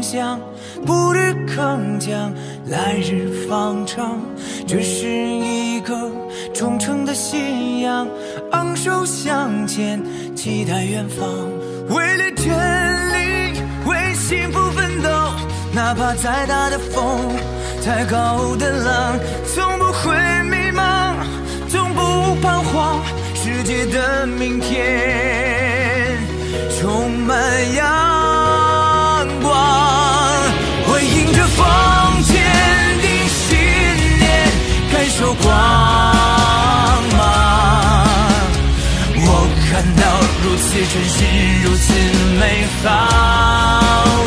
梦想，不日铿锵，来日方长。这是一个忠诚的信仰，昂首向前，期待远方。为了真理，为幸福奋斗，哪怕再大的风，再高的浪，从不会迷茫，从不彷徨。世界的明天充满阳感受光芒。我看到如此真实、如此美好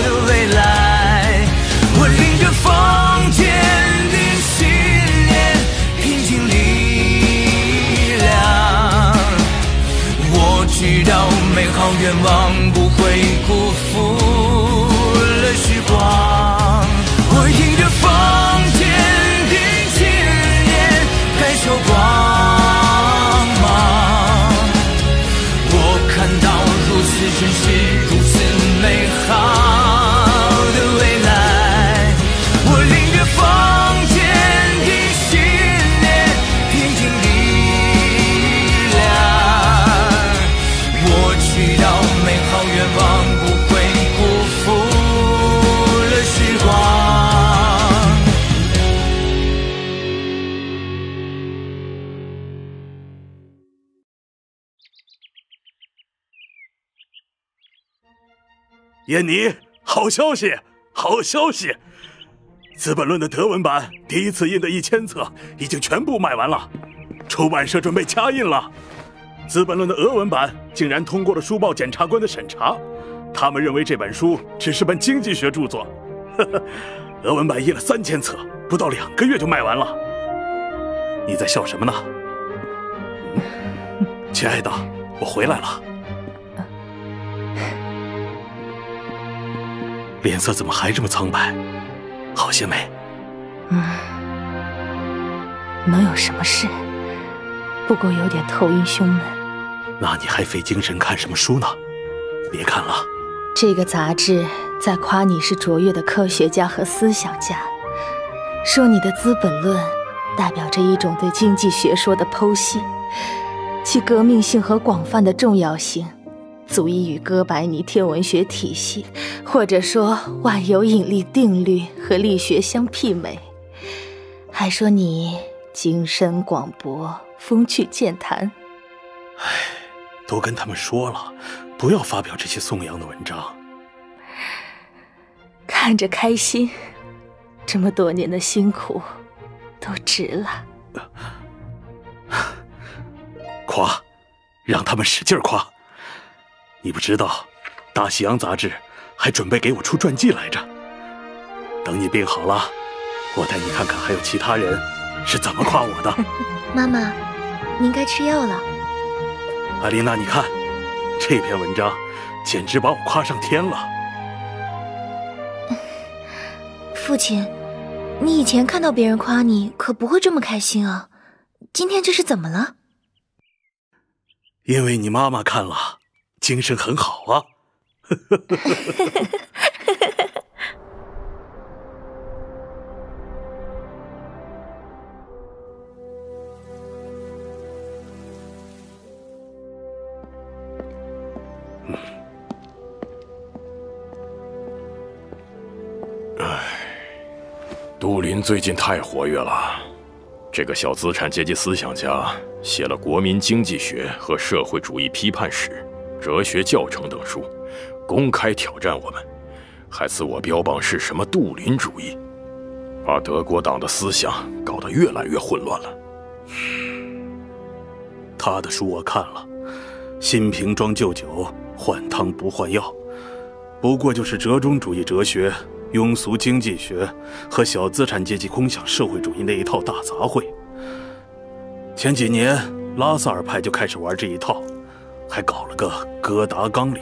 的未来，我领着风坚定信念，拼尽力量。我知道美好愿望不会辜负了时光。燕妮，好消息，好消息！《资本论》的德文版第一次印的一千册已经全部卖完了，出版社准备加印了。《资本论》的俄文版竟然通过了书报检察官的审查，他们认为这本书只是本经济学著作。呵呵，俄文版印了三千册，不到两个月就卖完了。你在笑什么呢？亲爱的，我回来了。脸色怎么还这么苍白？好些没？嗯，能有什么事？不过有点头晕胸闷。那你还费精神看什么书呢？别看了，这个杂志在夸你是卓越的科学家和思想家，说你的《资本论》代表着一种对经济学说的剖析，其革命性和广泛的重要性，足以与哥白尼天文学体系，或者说万有引力定律和力学相媲美。还说你精深广博，风趣健谈。都跟他们说了，不要发表这些颂扬的文章。看着开心，这么多年的辛苦都值了。夸，让他们使劲夸。你不知道，《大西洋》杂志还准备给我出传记来着。等你病好了，我带你看看还有其他人是怎么夸我的。妈妈，您该吃药了。艾琳娜，你看，这篇文章简直把我夸上天了。父亲，你以前看到别人夸你，可不会这么开心啊。今天这是怎么了？因为你妈妈看了，精神很好啊。杜林最近太活跃了，这个小资产阶级思想家写了《国民经济学和社会主义批判史》《哲学教程》等书，公开挑战我们，还自我标榜是什么杜林主义，把德国党的思想搞得越来越混乱了。他的书我看了，新瓶装旧酒，换汤不换药，不过就是折中主义哲学、庸俗经济学和小资产阶级空想社会主义那一套大杂烩。前几年拉萨尔派就开始玩这一套，还搞了个哥达纲领。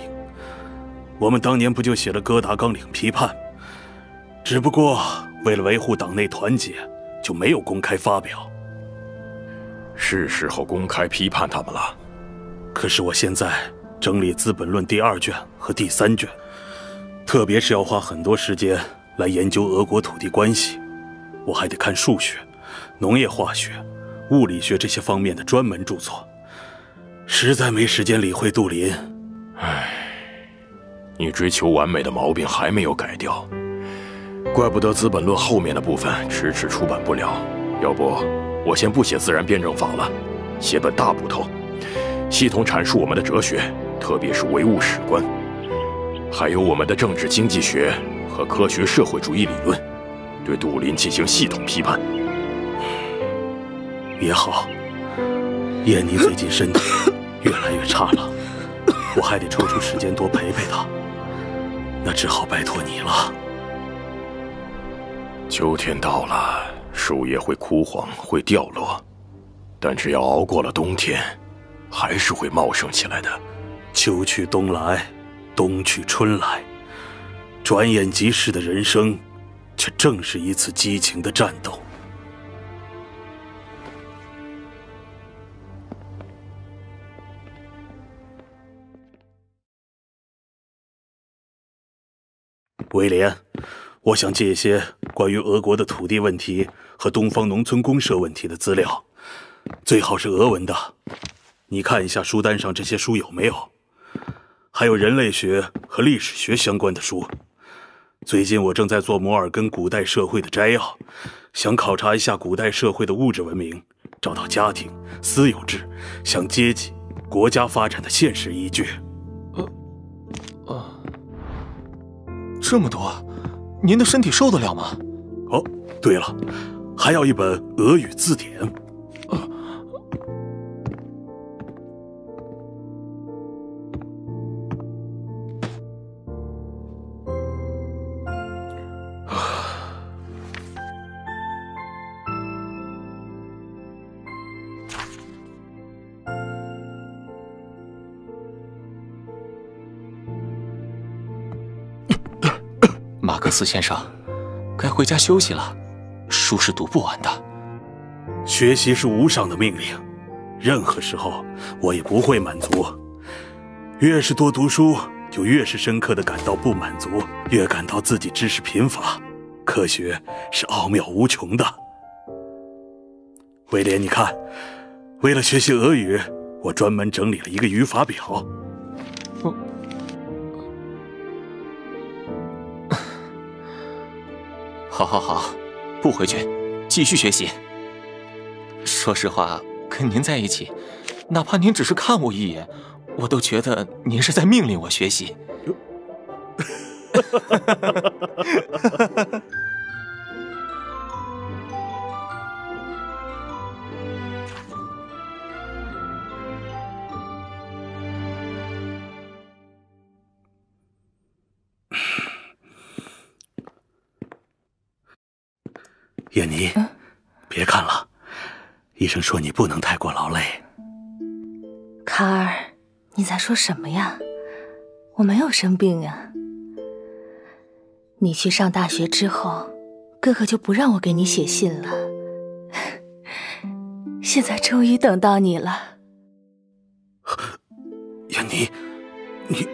我们当年不就写了哥达纲领批判？只不过为了维护党内团结，就没有公开发表。是时候公开批判他们了。可是我现在整理《资本论》第二卷和第三卷，特别是要花很多时间来研究俄国土地关系。我还得看数学、农业化学、物理学这些方面的专门著作，实在没时间理会杜林。唉，你追求完美的毛病还没有改掉，怪不得《资本论》后面的部分迟迟出版不了。要不，我先不写自然辩证法了，写本大部头，系统阐述我们的哲学，特别是唯物史观，还有我们的政治经济学和科学社会主义理论。对杜林进行系统批判也好。燕妮最近身体越来越差了，我还得抽出时间多陪陪他，那只好拜托你了。秋天到了，树叶会枯黄，会掉落，但只要熬过了冬天，还是会茂盛起来的。秋去冬来，冬去春来，转眼即逝的人生。却正是一次激情的战斗。威廉，我想借一些关于俄国的土地问题和东方农村公社问题的资料，最好是俄文的。你看一下书单上这些书有没有？还有人类学和历史学相关的书。最近我正在做摩尔根古代社会的摘要，想考察一下古代社会的物质文明，找到家庭、私有制、向阶级、国家发展的现实依据。这么多，您的身体受得了吗？哦，对了，还要一本俄语字典。斯先生，该回家休息了。书是读不完的。学习是无上的命令，任何时候我也不会满足。越是多读书，就越是深刻的感到不满足，越感到自己知识贫乏。科学是奥妙无穷的。威廉，你看，为了学习俄语，我专门整理了一个语法表。好，好，好，不回去，继续学习。说实话，跟您在一起，哪怕您只是看我一眼，我都觉得您是在命令我学习。妮，别看了，医生说你不能太过劳累。卡尔，你在说什么呀？我没有生病呀。你去上大学之后，哥哥就不让我给你写信了。现在终于等到你了，叶妮，你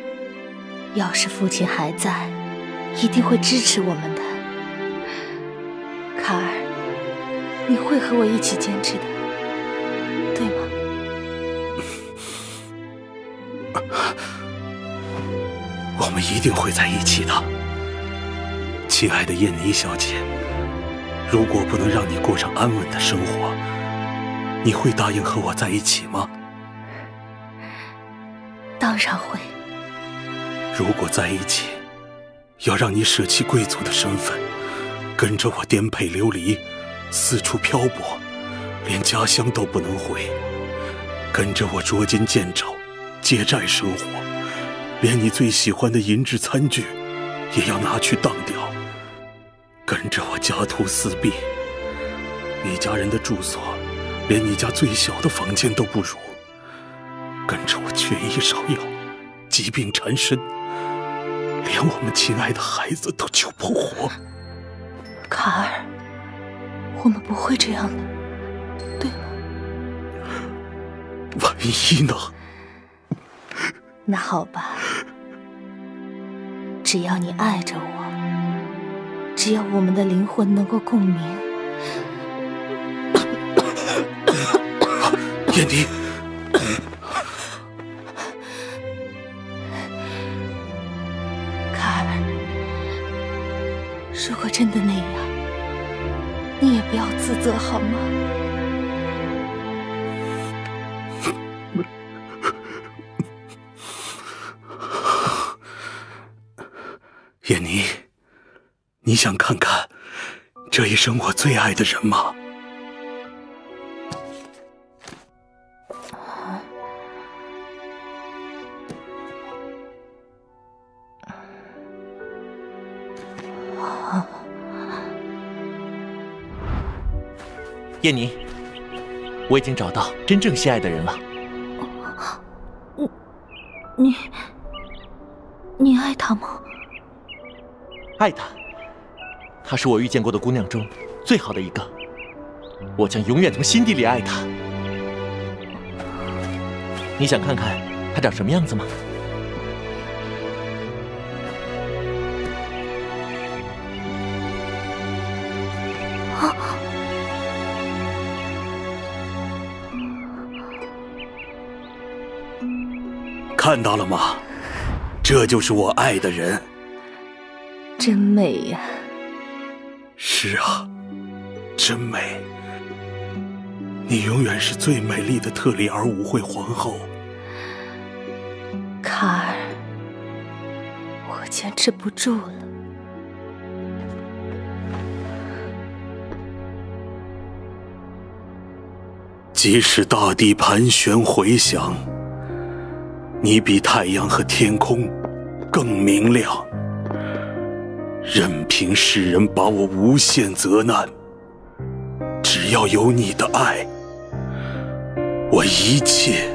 要是父亲还在，一定会支持我们的。你会和我一起坚持的，对吗？我们一定会在一起的，亲爱的燕妮小姐。如果不能让你过上安稳的生活，你会答应和我在一起吗？当然会。如果在一起，要让你舍弃贵族的身份。跟着我颠沛流离，四处漂泊，连家乡都不能回；跟着我捉襟见肘，借债生活，连你最喜欢的银质餐具也要拿去当掉；跟着我家徒四壁，一家人的住所连你家最小的房间都不如；跟着我缺医少药，疾病缠身，连我们亲爱的孩子都救不活。卡尔，我们不会这样的，对吗？万一呢？那好吧，只要你爱着我，只要我们的灵魂能够共鸣。燕妮，好吗？叶妮，你想看看这一生我最爱的人吗？燕妮，我已经找到真正心爱的人了。你，你爱他吗？爱她，她是我遇见过的姑娘中最好的一个，我将永远从心底里爱她。你想看看她长什么样子吗？看到了吗？这就是我爱的人。真美呀！是啊，真美。你永远是最美丽的特里尔舞会皇后。卡尔，我坚持不住了。即使大地盘旋回响，你比太阳和天空更明亮。任凭世人把我无限责难，只要有你的爱，我一切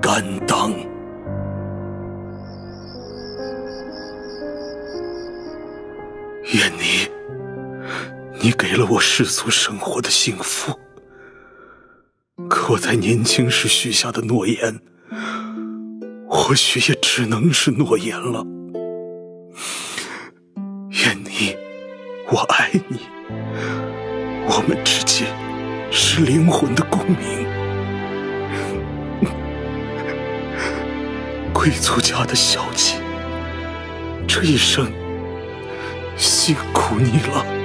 甘当。愿你，你给了我世俗生活的幸福，可我在年轻时许下的诺言，或许也只能是诺言了。愿你，我爱你，我们之间是灵魂的共鸣。贵族家的小姐，这一生辛苦你了。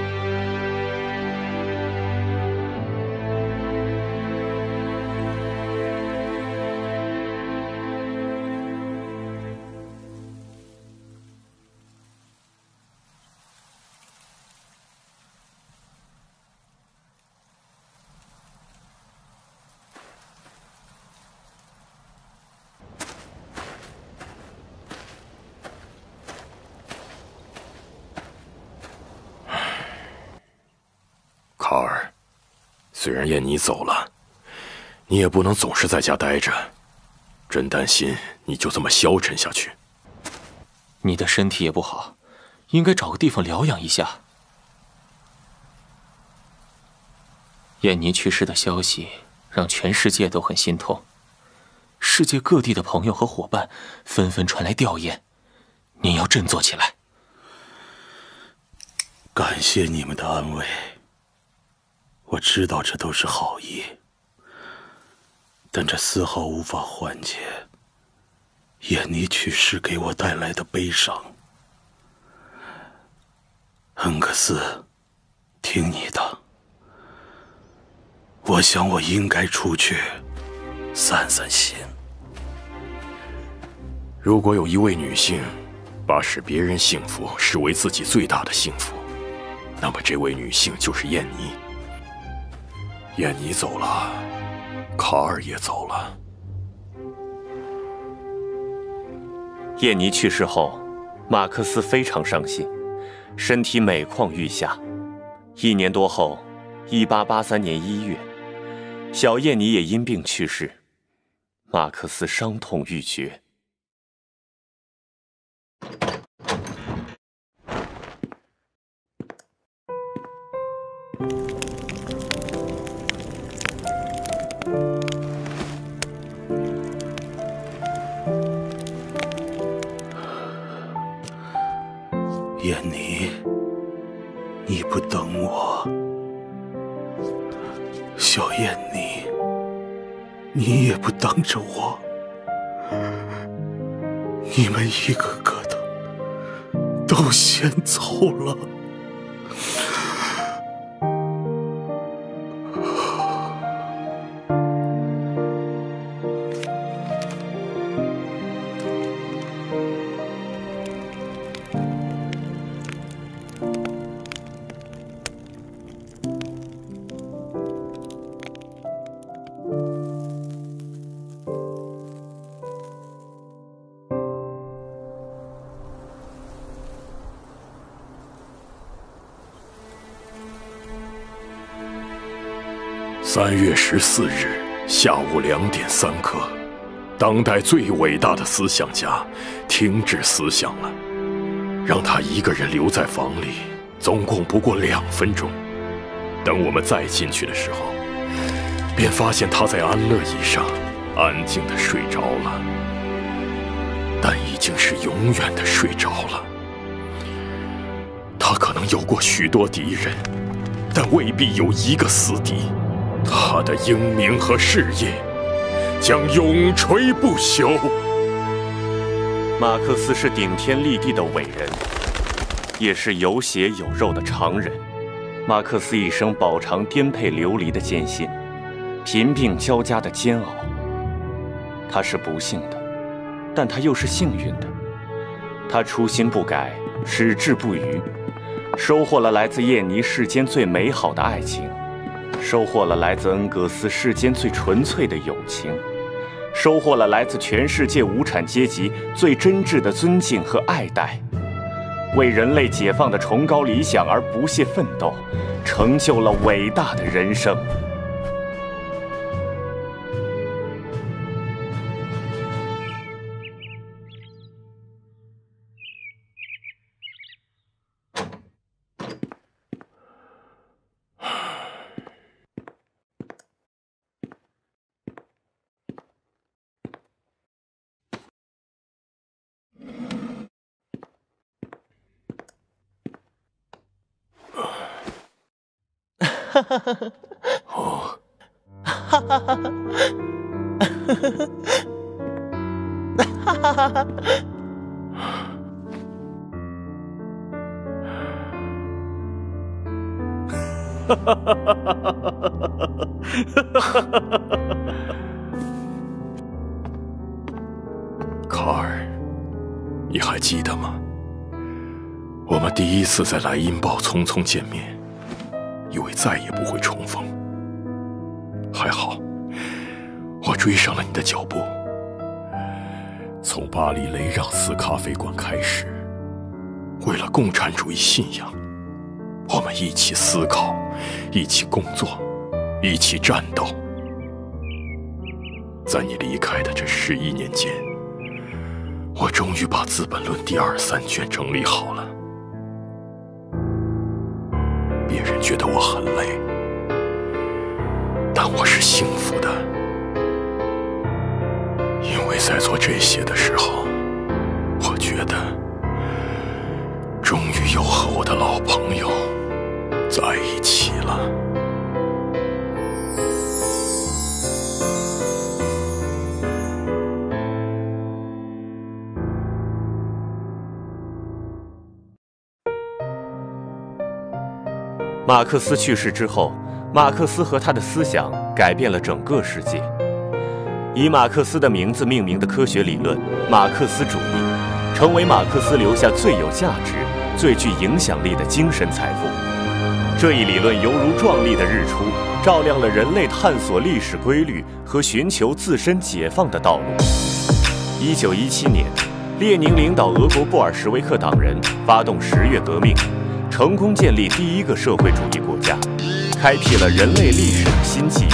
虽然燕妮走了，你也不能总是在家待着。真担心你就这么消沉下去。你的身体也不好，应该找个地方疗养一下。燕妮去世的消息让全世界都很心痛，世界各地的朋友和伙伴纷纷传来吊唁，你要振作起来。感谢你们的安慰。我知道这都是好意，但这丝毫无法缓解燕妮去世给我带来的悲伤。恩格斯，听你的，我想我应该出去散散心。如果有一位女性把使别人幸福视为自己最大的幸福，那么这位女性就是燕妮。燕妮走了，卡尔也走了。燕妮去世后，马克思非常伤心，身体每况愈下。一年多后，一八八三年一月，小燕妮也因病去世，马克思伤痛欲绝。小燕你，你也不当着我，你们一个个的都先走了。三月十四日下午两点三刻，当代最伟大的思想家停止思想了。让他一个人留在房里，总共不过两分钟。等我们再进去的时候，便发现他在安乐椅上安静的睡着了，但已经是永远的睡着了。他可能有过许多敌人，但未必有一个死敌。他的英名和事业将永垂不朽。马克思是顶天立地的伟人，也是有血有肉的常人。马克思一生饱尝颠沛流离的艰辛，贫病交加的煎熬。他是不幸的，但他又是幸运的。他初心不改，矢志不渝，收获了来自燕尼世间最美好的爱情。收获了来自恩格斯世间最纯粹的友情，收获了来自全世界无产阶级最真挚的尊敬和爱戴，为人类解放的崇高理想而不懈奋斗，成就了伟大的人生。哈哈卡尔，你还记得吗？我们第一次在莱茵堡匆匆见面。以为再也不会重逢，还好，我追上了你的脚步。从巴黎雷让斯咖啡馆开始，为了共产主义信仰，我们一起思考，一起工作，一起战斗。在你离开的这十一年间，我终于把《资本论》第二三卷整理好了。觉得我很累，但我是幸福的，因为在做这些的时候，我觉得终于又和我的老朋友在一起了。马克思去世之后，马克思和他的思想改变了整个世界。以马克思的名字命名的科学理论——马克思主义，成为马克思留下最有价值、最具影响力的精神财富。这一理论犹如壮丽的日出，照亮了人类探索历史规律和寻求自身解放的道路。一九一七年，列宁领导俄国布尔什维克党人发动十月革命。成功建立第一个社会主义国家，开辟了人类历史的新纪元。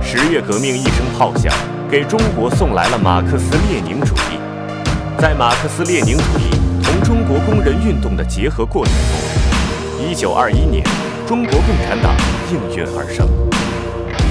十月革命一声炮响，给中国送来了马克思列宁主义。在马克思列宁主义同中国工人运动的结合过程中，一九二一年，中国共产党应运而生。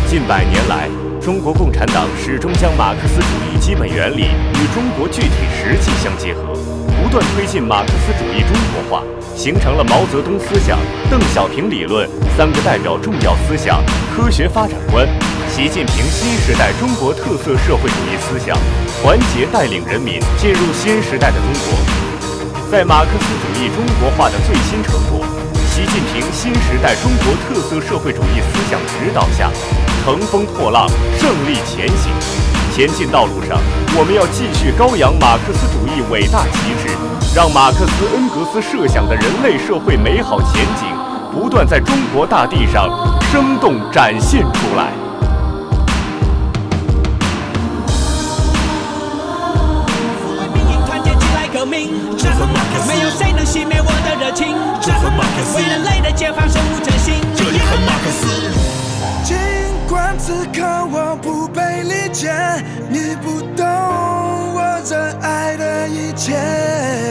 近百年来，中国共产党始终将马克思主义基本原理与中国具体实际相结合。不断。推进马克思主义中国化，形成了毛泽东思想、邓小平理论三个代表重要思想科学发展观，习近平新时代中国特色社会主义思想，团结带领人民进入新时代的中国。在马克思主义中国化的最新成果，习近平新时代中国特色社会主义思想指导下，乘风破浪，胜利前行。前进道路上，我们要继续高扬马克思主义伟大旗帜，让马克思恩格斯设想的人类社会美好前景不断在中国大地上生动展现出来。没有谁能熄灭我的热情。为人类的解放，生无真心。这里很马克思。尽管此刻见，你不懂我热爱的一切。